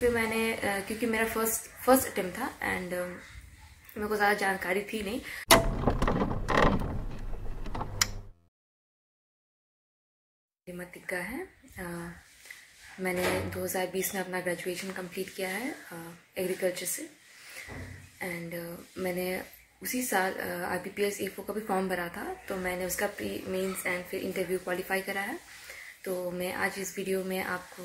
फिर मैंने क्योंकि मेरा फ़र्स्ट फ़र्स्ट अटेम्प्ट था एंड मेरे को ज़्यादा जानकारी थी नहीं। मतिका है। uh, मैंने 2020 में अपना ग्रेजुएशन कंप्लीट किया है एग्रीकल्चर से। एंड मैंने उसी साल आई पी पी एस का भी फॉर्म भरा था तो मैंने उसका प्री मेंस एंड फिर इंटरव्यू क्वालिफाई करा है। तो मैं आज इस वीडियो में आपको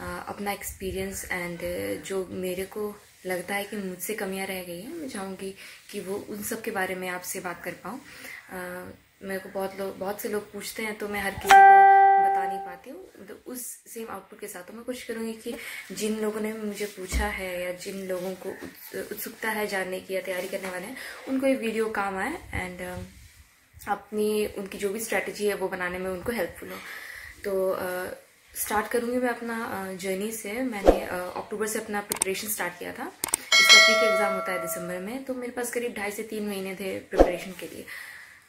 आ, अपना एक्सपीरियंस एंड जो मेरे को लगता है कि मुझसे कमियाँ रह गई हैं मैं चाहूँगी कि वो उन सब के बारे में आपसे बात कर पाऊँ। मेरे को बहुत लोग बहुत से लोग पूछते हैं तो मैं हर किसी को बता नहीं पाती हूँ। तो उस सेम आउटपुट के साथ तो मैं कोशिश करूँगी कि जिन लोगों ने मुझे पूछा है या जिन लोगों को उत्सुकता है जानने की या तैयारी करने वाले हैं उनको ये वीडियो काम आए एंड अपनी उनकी जो भी स्ट्रैटेजी है वो बनाने में उनको हेल्पफुल हो। तो स्टार्ट करूँगी मैं अपना जर्नी से। मैंने अक्टूबर से अपना प्रिपरेशन स्टार्ट किया था। इसका का एग्ज़ाम होता है दिसंबर में। तो मेरे पास करीब ढाई से तीन महीने थे प्रिपरेशन के लिए।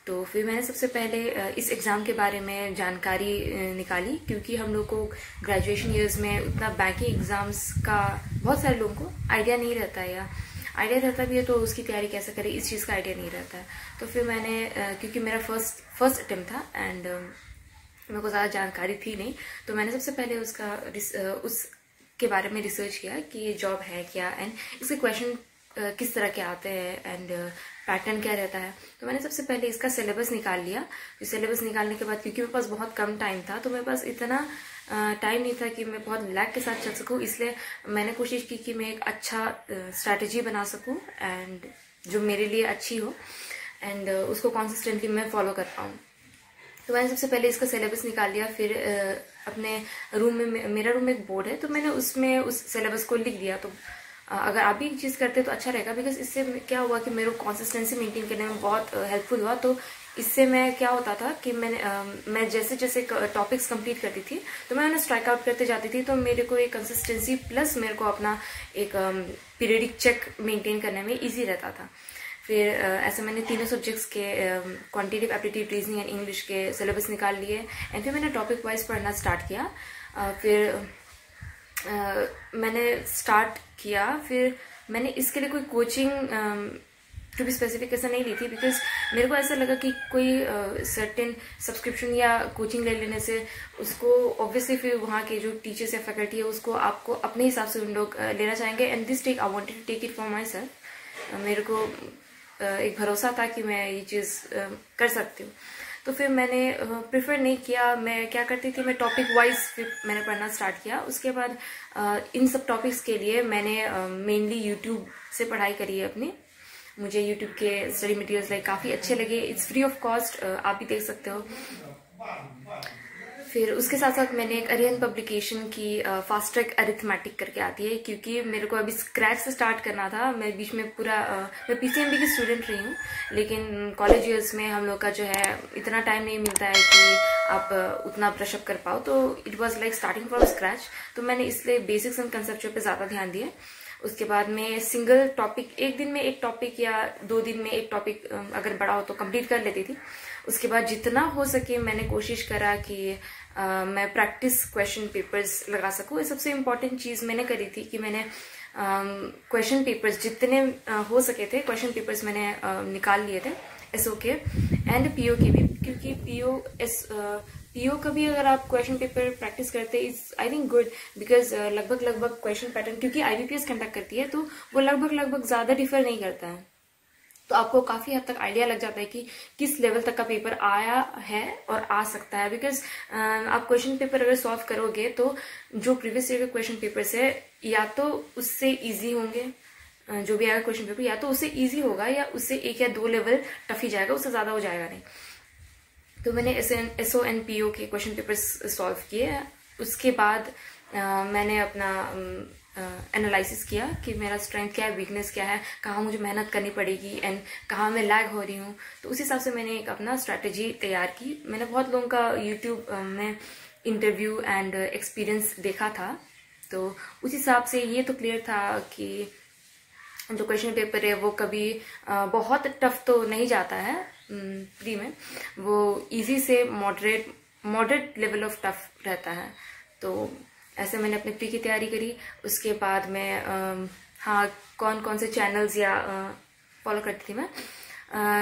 तो फिर मैंने सबसे पहले इस एग्ज़ाम के बारे में जानकारी निकाली। क्योंकि हम लोग को ग्रेजुएशन ईयर्स में उतना बैंकिंग एग्ज़ाम्स का बहुत सारे लोगों को आइडिया नहीं रहता है या आइडिया रहता भी है तो उसकी तैयारी कैसे करें? इस चीज़ का आइडिया नहीं रहता। है तो फिर मैंने क्योंकि मेरा फ़र्स्ट फ़र्स्ट अटेम्प्ट था एंड मेरे को ज़्यादा जानकारी थी नहीं। तो मैंने सबसे पहले उसका उस के बारे में रिसर्च किया कि ये जॉब है क्या एंड इसके क्वेश्चन किस तरह के आते हैं एंड पैटर्न क्या रहता है। तो मैंने सबसे पहले इसका सिलेबस निकाल लिया। सिलेबस निकालने के बाद क्योंकि मेरे पास बहुत कम टाइम था तो मेरे पास इतना टाइम नहीं था कि मैं बहुत लैक के साथ चल सकूँ। इसलिए मैंने कोशिश की कि मैं एक अच्छा स्ट्रैटेजी बना सकूँ एंड जो मेरे लिए अच्छी हो एंड उसको कॉन्सिस्टेंटली मैं फॉलो कर पाऊँ। तो मैंने सबसे पहले इसका सिलेबस निकाल लिया फिर अपने रूम में मेरा रूम में एक बोर्ड है तो मैंने उसमें उस सिलेबस को लिख दिया। तो अगर आप भी एक चीज़ करते तो अच्छा रहेगा बिकॉज़ इससे क्या हुआ कि मेरे को कॉन्सिस्टेंसी मेंटेन करने में बहुत हेल्पफुल हुआ। तो इससे मैं क्या होता था कि मैंने आ, मैं जैसे जैसे टॉपिक्स कंप्लीट करती थी तो मैं उन्हें स्ट्राइक आउट करते जाती थी। तो मेरे को एक कंसिस्टेंसी प्लस मेरे को अपना एक पीरियडिक चेक मेंटेन करने में इजी रहता था। फिर ऐसे मैंने तीनों सब्जेक्ट्स के quantitative aptitude reasoning and English के सिलेबस निकाल लिए एंड फिर मैंने टॉपिक वाइज पढ़ना स्टार्ट किया। फिर मैंने स्टार्ट किया। फिर मैंने इसके लिए कोई कोचिंग टू भी स्पेसिफिक ऐसा नहीं ली थी बिकॉज़ मेरे को ऐसा लगा कि कोई सर्टेन uh, सब्सक्रिप्शन या कोचिंग ले लेने से उसको ऑब्वियसली फिर वहाँ के जो टीचर्स या फैकल्टी है उसको आपको अपने हिसाब से उन लोग uh, लेना चाहेंगे and this take I wanted to take it for myself मेरे को एक भरोसा था कि मैं ये चीज़ कर सकती हूँ। तो फिर मैंने प्रिफर नहीं किया। मैं क्या करती थी, मैं टॉपिक वाइज मैंने पढ़ना स्टार्ट किया। उसके बाद इन सब टॉपिक्स के लिए मैंने मेनली यूट्यूब से पढ़ाई करी है अपनी। मुझे यूट्यूब के स्टडी मटेरियल्स लाइक काफ़ी अच्छे लगे। इट्स फ्री ऑफ़ कॉस्ट आप भी देख सकते हो। फिर उसके साथ साथ मैंने एक अरियन पब्लिकेशन की फास्ट ट्रैक अरिथमेटिक करके आती है, क्योंकि मेरे को अभी स्क्रैच से स्टार्ट करना था। मैं बीच में पूरा मैं पीसीएमबी की स्टूडेंट रही हूँ, लेकिन कॉलेज ईयर्स में हम लोग का जो है, इतना टाइम नहीं मिलता है कि आप उतना ब्रशअप कर पाओ। तो it was like starting from scratch तो मैंने इसलिए बेसिक्स एंड कंसेप्चुअल पे ज़्यादा ध्यान दिया। उसके बाद में सिंगल टॉपिक एक दिन में एक टॉपिक या दो दिन में एक टॉपिक अगर बड़ा हो तो कंप्लीट कर लेती थी। उसके बाद जितना हो सके मैंने कोशिश करा कि आ, मैं प्रैक्टिस क्वेश्चन पेपर्स लगा सकूँ। सबसे इम्पोर्टेंट चीज़ मैंने करी थी कि मैंने क्वेश्चन पेपर्स जितने आ, हो सके थे क्वेश्चन पेपर्स मैंने आ, निकाल लिए थे एस ओ के एंड पीओ के भी। क्योंकि पीओ एस पीओ का भी अगर आप क्वेश्चन पेपर प्रैक्टिस करते हैं is I think good because लगभग लगभग क्वेश्चन पैटर्न क्योंकि आईबीपीएस कंडक्ट करती है तो वो लगभग लगभग ज़्यादा डिफर नहीं करता है। तो आपको काफ़ी हद तक आइडिया लग जाता है कि किस लेवल तक का पेपर आया है और आ सकता है बिकॉज़ आप क्वेश्चन पेपर अगर सॉल्व करोगे तो जो प्रीवियस ईयर के क्वेश्चन पेपर से या तो उससे इजी होंगे जो भी आएगा क्वेश्चन पेपर या तो उससे इजी होगा, या उससे एक या दो लेवल टफ ही जाएगा, उससे ज़्यादा हो जाएगा नहीं। तो मैंने S O N P O के क्वेश्चन पेपर सॉल्व किए। उसके बाद आ, मैंने अपना एनालिसिस किया कि मेरा स्ट्रेंथ क्या है वीकनेस क्या है कहाँ मुझे मेहनत करनी पड़ेगी एंड कहाँ मैं लैग हो रही हूँ। तो उस हिसाब से मैंने एक अपना स्ट्रैटेजी तैयार की। मैंने बहुत लोगों का यूट्यूब में इंटरव्यू एंड एक्सपीरियंस देखा था। तो उस हिसाब से ये तो क्लियर था कि जो क्वेश्चन पेपर है वो कभी बहुत टफ तो नहीं जाता है। प्री में वो इजी से moderate moderate level of tough रहता है। तो ऐसे मैंने अपने प्री की तैयारी करी। उसके बाद मैं हाँ कौन कौन से चैनल्स या फॉलो करती थी मैं?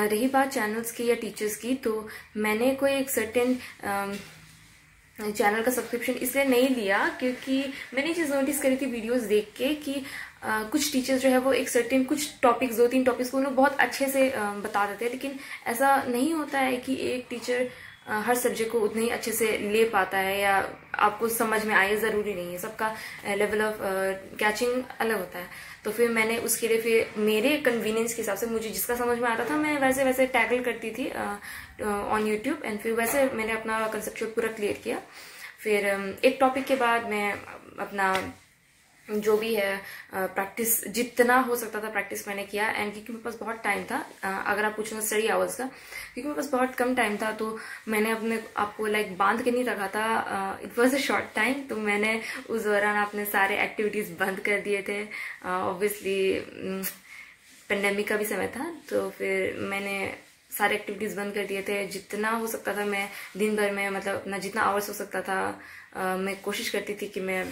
रही बात चैनल्स की या टीचर्स की तो मैंने कोई एक सर्टेन चैनल का सब्सक्रिप्शन इसलिए नहीं लिया क्योंकि मैंने चीज़ नोटिस करी थी वीडियोस देख के कि कुछ टीचर्स जो है वो एक सर्टेन कुछ टॉपिक्स दो तीन टॉपिक्स को बहुत अच्छे से बता देते हैं, लेकिन ऐसा नहीं होता है कि एक टीचर हर सब्जेक्ट को उतने ही अच्छे से ले पाता है या आपको समझ में आए, ज़रूरी नहीं है। सबका लेवल ऑफ़ कैचिंग अलग होता है। तो फिर मैंने उसके लिए फिर मेरे कन्वीनियंस के हिसाब से मुझे जिसका समझ में आता था, मैं वैसे वैसे टैकल करती थी ऑन यूट्यूब एंड फिर वैसे मैंने अपना कंसेप्ट पूरा क्लियर किया। फिर एक टॉपिक के बाद मैं अपना जो भी है प्रैक्टिस जितना हो सकता था प्रैक्टिस मैंने किया एंड क्योंकि मेरे पास बहुत टाइम था अगर आप पूछना स्टडी आवर्स का, क्योंकि मेरे पास बहुत कम टाइम था तो मैंने अपने आपको लाइक बाँध के नहीं रखा था it was a short time तो मैंने उस दौरान अपने सारे एक्टिविटीज़ बंद कर दिए थे ऑब्वियसली पेंडेमिक का भी समय था तो फिर मैंने सारे एक्टिविटीज़ बंद कर दिए थे, जितना हो सकता था मैं दिन भर में मतलब अपना जितना आवर्स हो सकता था मैं कोशिश करती थी कि मैं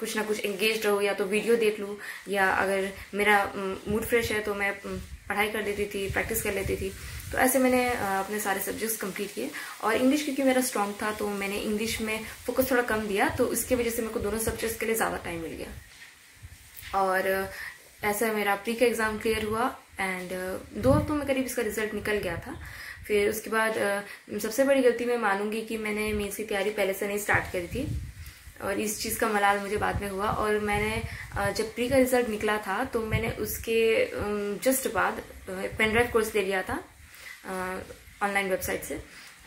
कुछ ना कुछ एंगेज रहूँ या तो वीडियो देख लूँ या अगर मेरा मूड फ्रेश है तो मैं पढ़ाई कर लेती थी प्रैक्टिस कर लेती थी। तो ऐसे मैंने अपने सारे सब्जेक्ट्स कंप्लीट किए। और इंग्लिश क्योंकि मेरा स्ट्रांग था तो मैंने इंग्लिश में फोकस थोड़ा कम दिया तो इसकी वजह से मेरे को दोनों सब्जेक्ट्स के लिए ज़्यादा टाइम मिल गया। और ऐसा मेरा प्री का एग्ज़ाम क्लियर हुआ एंड uh, दो हफ्तों में करीब इसका रिज़ल्ट निकल गया था। फिर उसके बाद uh, सबसे बड़ी गलती मैं मानूँगी कि मैंने मीन्स की तैयारी पहले से नहीं स्टार्ट करी थी और इस चीज़ का मलाल मुझे बाद में हुआ और मैंने uh, जब प्री का रिज़ल्ट निकला था तो मैंने उसके जस्ट um, बाद पेनड्राइव कोर्स ले लिया था ऑनलाइन वेबसाइट से।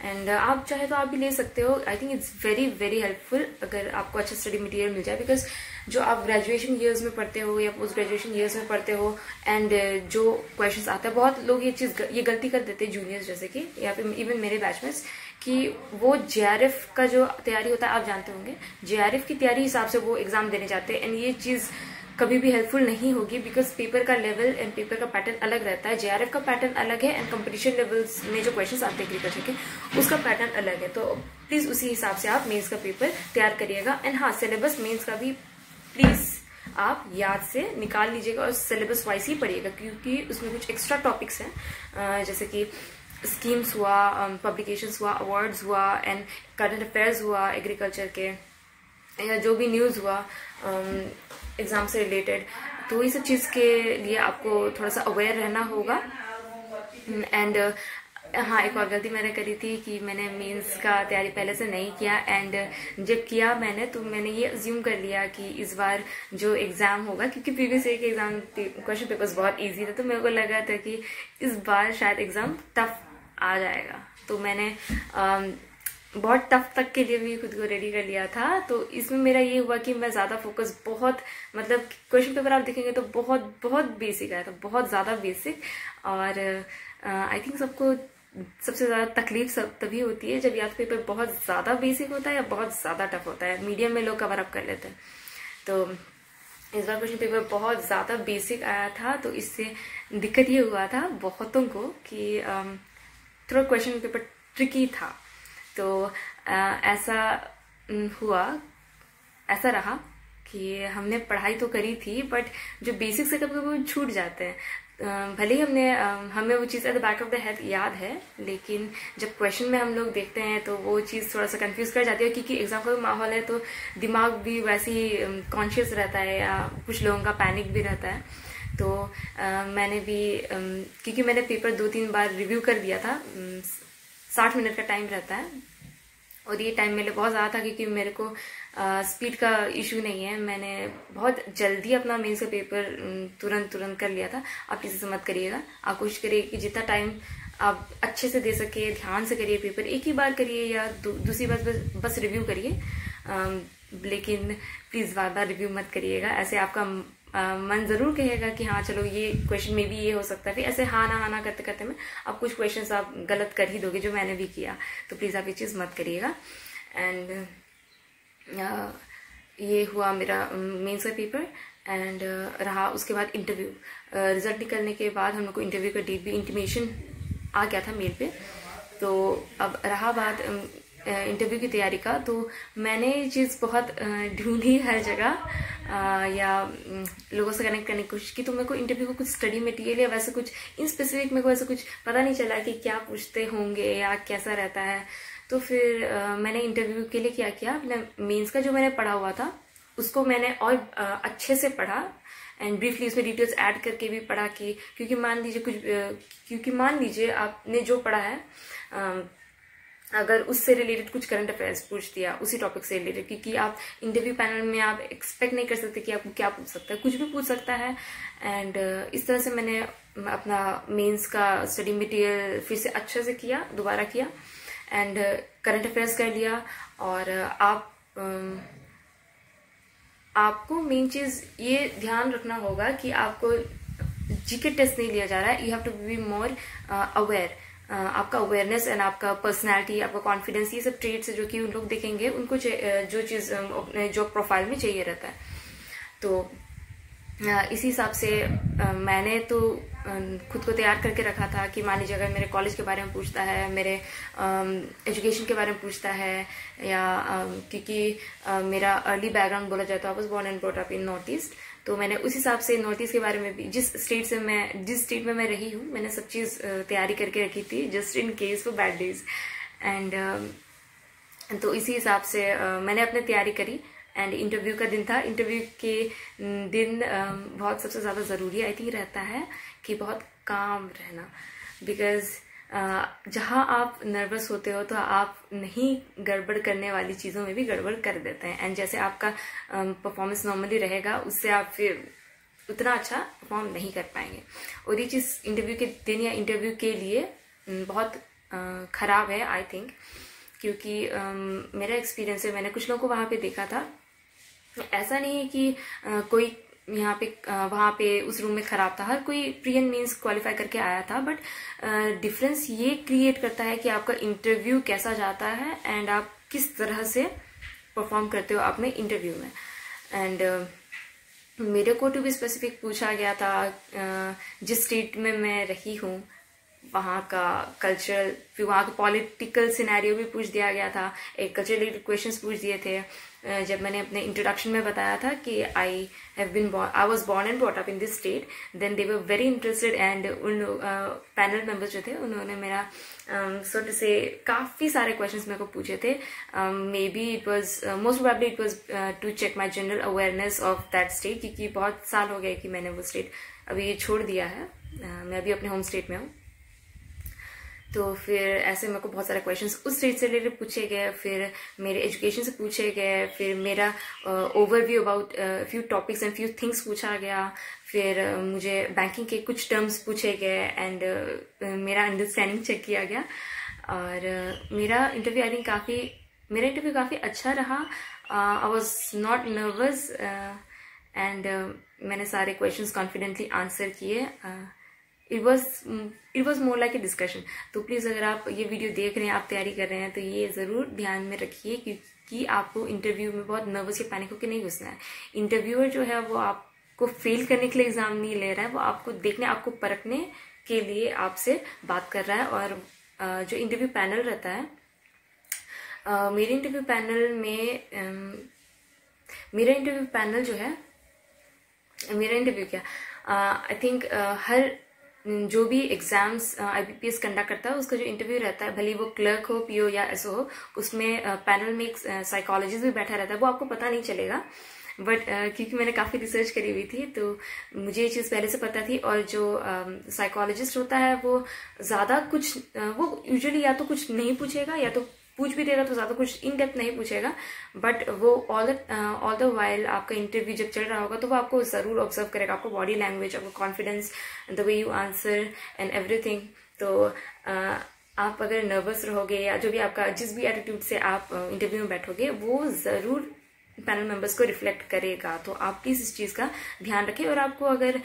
एंड uh, आप चाहे तो आप भी ले सकते हो। I think it's very very helpful अगर आपको अच्छा स्टडी मटेरियल मिल जाए बिकॉज़ जो आप ग्रेजुएशन ईयर्स में पढ़ते हो या पोस्ट ग्रेजुएशन ईयर्स में पढ़ते हो एंड uh, जो क्वेश्चंस आते हैं बहुत लोग ये चीज़ ये गलती कर देते हैं जूनियर्स जैसे कि या फिर इवन मेरे बैचमेट्स कि वो जेआरएफ का जो तैयारी होता है आप जानते होंगे जेआरएफ की तैयारी हिसाब से वो एग्ज़ाम देने जाते हैं एंड ये चीज़ कभी भी हेल्पफुल नहीं होगी बिकॉज़ पेपर का लेवल एंड पेपर का पैटर्न अलग रहता है। जेआरएफ का पैटर्न अलग है एंड कंपटीशन लेवल्स में जो क्वेश्चन आते हैं एग्रीकल्चर के उसका पैटर्न अलग है। तो प्लीज़ उसी हिसाब से आप मेन्स का पेपर तैयार करिएगा एंड हाँ सिलेबस मेन्स का भी प्लीज़ आप याद से निकाल लीजिएगा और सिलेबस वाइज ही पढ़िएगा, क्योंकि उसमें कुछ एक्स्ट्रा टॉपिक्स हैं। जैसे कि स्कीम्स हुआ पब्लिकेशंस हुआ अवार्ड्स हुआ एंड करंट अफेयर्स हुआ एग्रीकल्चर के, या जो भी न्यूज़ हुआ एग्ज़ाम से रिलेटेड तो ये सब चीज़ के लिए आपको थोड़ा सा अवेयर रहना होगा। एंड हाँ एक और गलती मैंने करी थी कि मैंने मेंस का तैयारी पहले से नहीं किया एंड जब किया मैंने तो मैंने ये अज्यूम कर लिया कि इस बार जो एग्ज़ाम होगा, क्योंकि प्रीवियस ईयर के एग्ज़ाम क्वेश्चन पेपर्स बहुत इजी थे तो मेरे को लगा था कि इस बार शायद एग्ज़ाम टफ आ जाएगा। तो मैंने बहुत टफ तक के लिए भी खुद को रेडी कर लिया था। तो इसमें मेरा ये हुआ कि मैं ज़्यादा फोकस बहुत मतलब क्वेश्चन पेपर आप देखेंगे तो बहुत बहुत बेसिक आया था बहुत ज़्यादा बेसिक और आई थिंक सबको सबसे ज़्यादा तकलीफ़ सब तभी होती है जब याद पेपर बहुत ज़्यादा बेसिक होता है या बहुत ज़्यादा टफ होता है। मीडियम में लोग कवर अप कर लेते हैं। तो इस बार क्वेश्चन पेपर बहुत ज़्यादा बेसिक आया था तो इससे दिक्कत ये हुआ था बहुतों को कि थोड़ा क्वेश्चन पेपर ट्रिकी था। तो ऐसा हुआ, ऐसा रहा कि हमने पढ़ाई तो करी थी बट जो बेसिक से कभी कभी छूट जाते हैं। भले ही हमने हमें वो चीज़ at the back of the head याद है लेकिन जब क्वेश्चन में हम लोग देखते हैं तो वो चीज़ थोड़ा सा कंफ्यूज कर जाती है क्योंकि एग्ज़ाम का माहौल है तो दिमाग भी वैसे ही कॉन्शियस रहता है या कुछ लोगों का पैनिक भी रहता है। तो आ, मैंने भी आ, क्योंकि मैंने पेपर दो तीन बार रिव्यू कर दिया था साठ मिनट का टाइम रहता है और ये टाइम मेरे बहुत ज़्यादा था क्योंकि मेरे को स्पीड का इशू नहीं है। मैंने बहुत जल्दी अपना मेन्स का पेपर तुरंत तुरंत कर लिया था। आप किसी से मत करिएगा। आप कोशिश करिए कि जितना टाइम आप अच्छे से दे सके ध्यान से करिए पेपर एक ही बार करिए या दूसरी बार बस बस रिव्यू करिए। लेकिन प्लीज़ बार बार रिव्यू मत करिएगा। ऐसे आपका आ, मन ज़रूर कहेगा कि हाँ चलो ये क्वेश्चन में भी ये हो सकता है। ऐसे हाँ ना हाँ ना करते करते में आप कुछ क्वेश्चन आप गलत कर ही दोगे जो मैंने भी किया। तो प्लीज़ आप ये चीज़ मत करिएगा। एंड ये हुआ मेरा मेन्स का पेपर एंड रहा उसके बाद इंटरव्यू रिज़ल्ट निकलने के बाद हम लोग को इंटरव्यू का डेट भी इंटीमेशन आ गया था मेल पे. तो अब रहा बात इंटरव्यू की तैयारी का. तो मैंने ये चीज़ बहुत ढूंढी हर जगह या लोगों से कनेक्ट करने की कोशिश की. तो मेरे को इंटरव्यू को कुछ स्टडी मटेरियल या वैसे कुछ इन स्पेसिफिक मेरे को ऐसा कुछ पता नहीं चला कि क्या पूछते होंगे या कैसा रहता है. तो फिर आ, मैंने इंटरव्यू के लिए क्या किया? अपने मेंस का जो मैंने पढ़ा हुआ था उसको मैंने और आ, अच्छे से पढ़ा। एंड ब्रीफली उसमें डिटेल्स ऐड करके भी पढ़ा कि क्योंकि मान लीजिए कुछ क्योंकि मान लीजिए आपने जो पढ़ा है आ, अगर उससे रिलेटेड कुछ करंट अफेयर्स पूछ दिया उसी टॉपिक से रिलेटेड क्योंकि आप इंटरव्यू पैनल में आप एक्सपेक्ट नहीं कर सकते कि आपको क्या पूछ सकता है। कुछ भी पूछ सकता है। एंड इस तरह से मैंने अपना मेंस का स्टडी मटेरियल फिर से अच्छे से किया दोबारा किया। एंड करंट अफेयर्स कर लिया और आप आपको मेन चीज़ ये ध्यान रखना होगा कि आपको जीके टेस्ट नहीं लिया जा रहा है। You have to be more aware आपका अवेयरनेस एंड आपका पर्सनैलिटी आपका कॉन्फिडेंस ये सब ट्रेड्स जो कि उन लोग देखेंगे, उनको जो चीज़ अपने जॉब प्रोफ़ाइल में चाहिए रहता है। तो इसी हिसाब से मैंने तो खुद को तैयार करके रखा था कि मान लीजिए अगर मेरे कॉलेज के बारे में पूछता है, मेरे एजुकेशन के बारे में पूछता है, या क्योंकि मेरा अर्ली बैकग्राउंड बोला जाता है was born and brought up in north east तो मैंने उस हिसाब से नॉर्थ ईस्ट के बारे में भी, जिस स्टेट से मैं, जिस स्टेट में मैं रही हूँ, मैंने सब चीज़ तैयारी करके रखी थी just in case for bad days and तो इसी हिसाब से मैंने अपने तैयारी करी। एंड इंटरव्यू का दिन था। इंटरव्यू के दिन बहुत सबसे ज़्यादा ज़रूरी आई थिंक रहता है कि बहुत काम रहना। बिकॉज़ जहाँ आप नर्वस होते हो तो आप नहीं गड़बड़ करने वाली चीज़ों में भी गड़बड़ कर देते हैं। एंड जैसे आपका परफॉर्मेंस नॉर्मली रहेगा, उससे आप फिर उतना अच्छा परफॉर्म नहीं कर पाएँगे। और ये चीज़ इंटरव्यू के दिन या इंटरव्यू के लिए बहुत ख़राब है आई थिंक क्योंकि मेरा एक्सपीरियंस है, मैंने कुछ लोगों को वहाँ पे देखा था। ऐसा नहीं है कि आ, कोई यहाँ पे वहाँ पे उस रूम में खराब था। हर कोई प्रियन मीन्स क्वालिफाई करके आया था बट डिफरेंस ये क्रिएट करता है कि आपका इंटरव्यू कैसा जाता है एंड आप किस तरह से परफॉर्म करते हो अपने इंटरव्यू में। एंड uh, मेरे को टू भी स्पेसिफिक पूछा गया था uh, जिस स्टेट में मैं रही हूँ वहाँ का कल्चरल फिर वहाँ का पॉलिटिकल सिनेरियो भी पूछ दिया गया था एक कल्चरल क्वेश्चंस पूछ दिए थे। जब मैंने अपने इंट्रोडक्शन में बताया था कि I have been I was born and brought up in this state then they were very interested and उन पैनल मेंबर्स जो थे उन्होंने मेरा सो टू से काफ़ी सारे क्वेश्चंस मेरे को पूछे थे। Maybe it was most probably it was to check my general awareness of that state क्योंकि बहुत साल हो गए कि मैंने वो स्टेट अभी छोड़ दिया है। uh, मैं अभी अपने होम स्टेट में हूँ। तो फिर ऐसे मेरे को बहुत सारे क्वेश्चंस उस स्टेट से रिलेटेड पूछे गए फिर मेरे एजुकेशन से पूछे गए फिर मेरा overview about few topics and few things पूछा गया फिर uh, मुझे बैंकिंग के कुछ टर्म्स पूछे गए एंड uh, मेरा अंडरस्टैंडिंग चेक किया गया। और uh, मेरा इंटरव्यू आई थिंक काफ़ी मेरा इंटरव्यू काफ़ी अच्छा रहा। I was not nervous and मैंने सारे क्वेश्चंस कॉन्फिडेंटली आंसर किए। It was it was more like a discussion तो प्लीज़ अगर आप ये वीडियो देख रहे हैं, आप तैयारी कर रहे हैं तो ये ज़रूर ध्यान में रखिए क्योंकि आपको इंटरव्यू में बहुत नर्वस या पैनिक होकर नहीं घुसना है। इंटरव्यूअर जो है, वो आपको फेल करने के लिए एग्ज़ाम नहीं ले रहा है, वो आपको देखने, आपको परखने के लिए आपसे बात कर रहा है और जो इंटरव्यू पैनल रहता है मेरे इंटरव्यू पैनल में मेरा इंटरव्यू पैनल जो है, मेरा इंटरव्यू क्या आई थिंक हर जो भी एग्ज़ाम्स आईबीपीएस कंडक्ट करता है उसका जो इंटरव्यू रहता है भले वो क्लर्क हो पीओ या एसओ हो उसमें पैनल में एक साइकोलॉजिस्ट भी बैठा रहता है वो आपको पता नहीं चलेगा बट uh, क्योंकि मैंने काफ़ी रिसर्च करी हुई थी तो मुझे ये चीज़ पहले से पता थी और जो साइकोलॉजिस्ट uh, होता है वो ज़्यादा कुछ uh, वो यूजुअली या तो कुछ नहीं पूछेगा या तो पूछ भी देगा तो ज़्यादा कुछ इन डेप्थ नहीं पूछेगा बट वो all the all the while आपका इंटरव्यू जब चल रहा होगा तो वो आपको ज़रूर ऑब्ज़र्व करेगा आपको बॉडी लैंग्वेज आपको confidence the way you answer and everything तो uh, आप अगर नर्वस रहोगे या जो भी आपका जिस भी एटीट्यूड से आप इंटरव्यू uh, में बैठोगे वो ज़रूर पैनल मेंबर्स को रिफ्लेक्ट करेगा। तो आप प्लीज़ इस चीज़ का ध्यान रखें और आपको अगर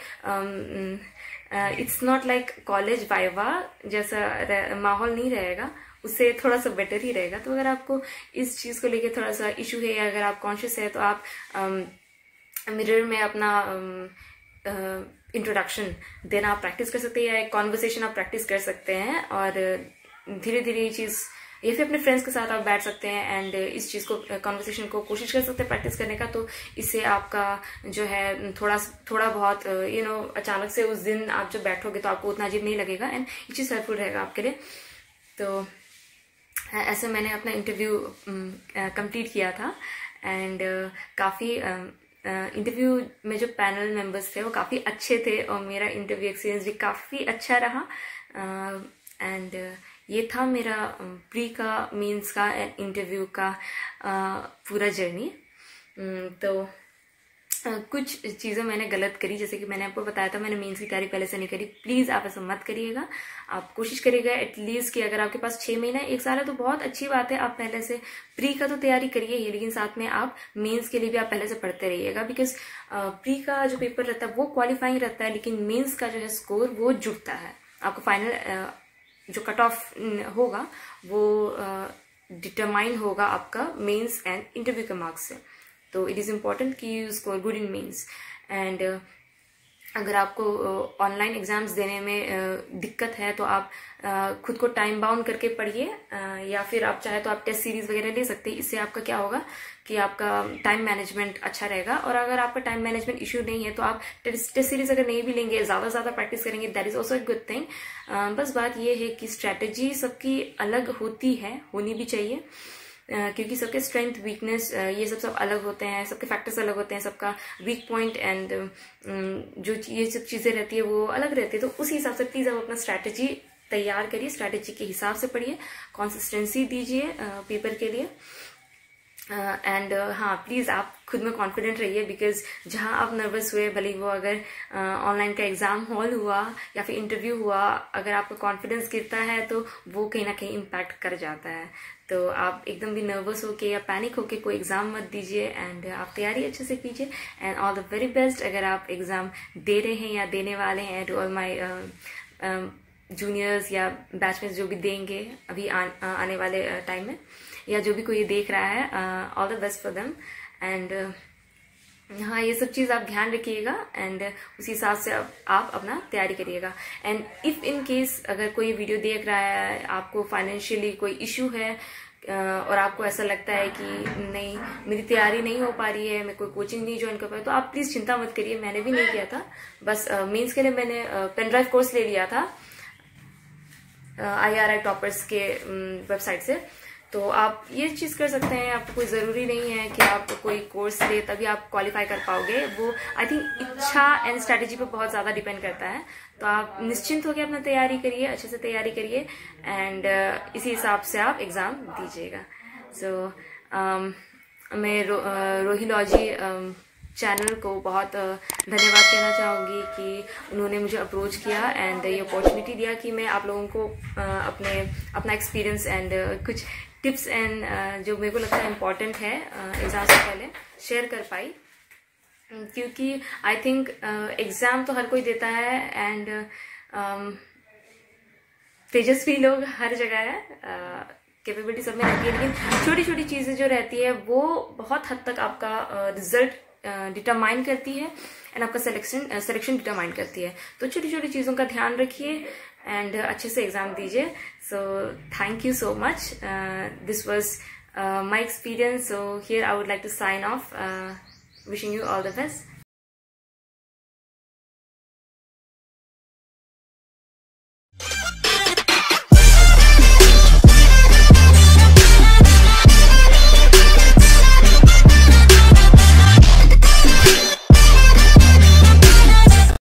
it's not like college viva जैसा माहौल नहीं रहेगा उससे थोड़ा सा बेटर ही रहेगा। तो अगर आपको इस चीज़ को लेके थोड़ा सा इशू है या अगर आप कॉन्शियस है तो आप मिरर um, में अपना इंट्रोडक्शन um, देना आप प्रैक्टिस कर सकते हैं या एक कॉन्वर्सेशन आप प्रैक्टिस कर सकते हैं और धीरे धीरे ये चीज़ या फिर अपने फ्रेंड्स के साथ आप बैठ सकते हैं एंड इस चीज़ को कॉन्वर्सेशन को कोशिश कर सकते हैं प्रैक्टिस करने का। तो इससे आपका जो है थोड़ा थोड़ा बहुत यू नो अचानक से उस दिन आप जब बैठोगे तो आपको उतना अजीब नहीं लगेगा एंड ये चीज़ हेल्पफुल रहेगा आपके लिए। तो ऐसे मैंने अपना इंटरव्यू कंप्लीट किया था। एंड काफ़ी इंटरव्यू में जो पैनल मेंबर्स थे, वो काफ़ी अच्छे थे और मेरा इंटरव्यू एक्सपीरियंस भी काफ़ी अच्छा रहा। एंड ये था मेरा प्री का मीन्स का इंटरव्यू का पूरा जर्नी तो कुछ चीज़ें मैंने गलत करी, जैसे कि मैंने आपको बताया था, मैंने मेंस की तैयारी पहले से नहीं करी। प्लीज़ आप ऐसा मत करिएगा। आप कोशिश करिएगा एटलीस्ट कि अगर आपके पास छह महीना, एक साल है तो बहुत अच्छी बात है। आप पहले से प्री का तो तैयारी करिए ही लेकिन साथ में आप मेन्स के लिए भी आप पहले से पढ़ते रहिएगा बिकॉज़ प्री का जो पेपर रहता है वो क्वालिफाइंग रहता है, लेकिन मेन्स का जो है स्कोर वो जुड़ता है। आपको फाइनल जो कट ऑफ़ होगा, वो डिटरमाइन होगा आपका मेन्स एंड इंटरव्यू के मार्क्स से। तो इट इज़ इंपॉर्टेंट कि you score good in mains and अगर आपको ऑनलाइन uh, एग्ज़ाम्स देने में uh, दिक्कत है तो आप uh, खुद को टाइम बाउंड करके पढ़िए या फिर आप चाहे तो आप टेस्ट सीरीज़ वगैरह ले सकते हैं। इससे आपका क्या होगा कि आपका टाइम मैनेजमेंट अच्छा रहेगा। और अगर आपका टाइम मैनेजमेंट इश्यू नहीं है तो आप टेस्ट सीरीज़ अगर नहीं भी लेंगे ज़्यादा ज़्यादा प्रैक्टिस करेंगे that is also a good thing बस बात यह है कि स्ट्रैटेजी सबकी अलग होती है होनी भी चाहिए। क्योंकि सबके स्ट्रेंथ वीकनेस ये सब सब अलग होते हैं, सबके फैक्टर्स अलग होते हैं, सबका वीक पॉइंट एंड जो ये सब चीज़ें रहती है, वो अलग रहती है। तो उसी हिसाब से प्लीज़ आप अपना स्ट्रैटेजी तैयार करिए स्ट्रैटेजी के हिसाब से पढ़िए कॉन्सिस्टेंसी दीजिए पेपर के लिए। एंड uh, uh, हाँ प्लीज़ आप खुद में कॉन्फिडेंट रहिए बिकॉज़ जहाँ आप नर्वस हुए भले वो अगर ऑनलाइन uh, का एग्ज़ाम हॉल हुआ या फिर इंटरव्यू हुआ अगर आपका कॉन्फिडेंस गिरता है तो वो कहीं ना कहीं इम्पैक्ट कर जाता है। तो आप एकदम भी नर्वस होके या पैनिक होके कोई एग्ज़ाम मत दीजिए एंड आप तैयारी अच्छे से कीजिए and all the very best अगर आप एग्ज़ाम दे रहे हैं या देने वाले हैं टू ऑल माई जूनियर्स या बैचमेट्स जो भी देंगे अभी आ, आ, आने वाले टाइम में। या जो भी कोई देख रहा है all the best for them and हाँ ये सब चीज़ आप ध्यान रखिएगा एंड उसी हिसाब से आप, अपना तैयारी करिएगा. एंड इफ़ इन केस अगर कोई वीडियो देख रहा है आपको फाइनेंशियली कोई इश्यू है और आपको ऐसा लगता है कि नहीं मेरी तैयारी नहीं हो पा रही है मैं कोई कोचिंग नहीं ज्वाइन कर पाई तो आप प्लीज़ चिंता मत करिए मैंने भी नहीं किया था. बस मीन्स के लिए मैंने पेन ड्राइव कोर्स ले लिया था आई आर आई टॉपर्स के वेबसाइट से. तो आप ये चीज़ कर सकते हैं आपको कोई ज़रूरी नहीं है कि आप कोई कोर्स ले तभी आप क्वालिफाई कर पाओगे। वो आई थिंक इच्छा एंड स्ट्रेटेजी पे बहुत ज़्यादा डिपेंड करता है। तो आप निश्चिंत होकर अपना तैयारी करिए अच्छे से तैयारी करिए एंड uh, इसी हिसाब से आप एग्ज़ाम दीजिएगा। सो so, um, मैं रो, uh, रोहिलॉजी um, चैनल को बहुत धन्यवाद कहना चाहूँगी कि उन्होंने मुझे अप्रोच किया एंड ये अपॉर्चुनिटी दिया कि मैं आप लोगों को अपने अपना एक्सपीरियंस एंड कुछ टिप्स एंड जो मेरे को लगता है इंपॉर्टेंट है एग्ज़ाम से पहले शेयर कर पाई। क्योंकि आई थिंक एग्ज़ाम तो हर कोई देता है एंड तेजस्वी लोग हर जगह है कैपेबिलिटी सब में रहती है, लेकिन छोटी छोटी चीज़ें जो रहती है, वो बहुत हद तक आपका रिज़ल्ट डिटरमाइन करती है एंड आपका सिलेक्शन सिलेक्शन डिटरमाइन करती है। तो छोटी छोटी चीज़ों का ध्यान रखिए एंड अच्छे से एग्ज़ाम दीजिए। So thank you so much this was my experience so here I would like to sign off wishing you all the best